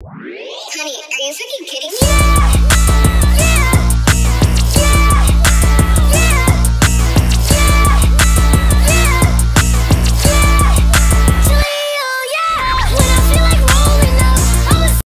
Honey, are you fucking kidding me?